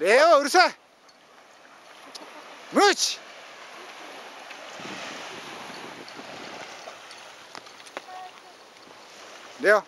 Leo, Ursa! Much! Leo.